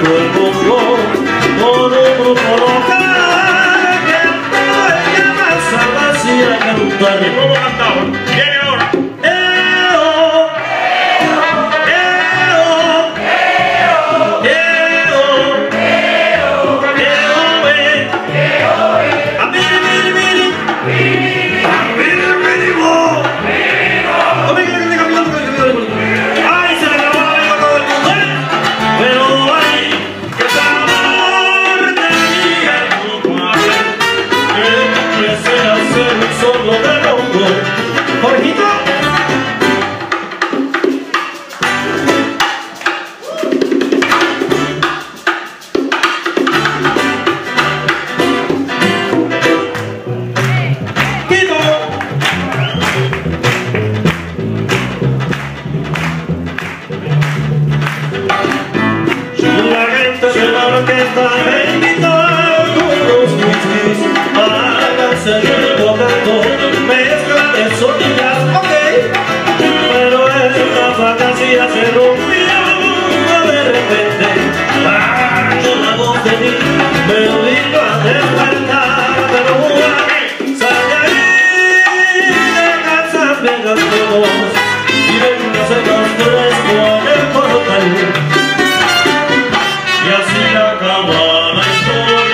Good Jorgito come on, I stole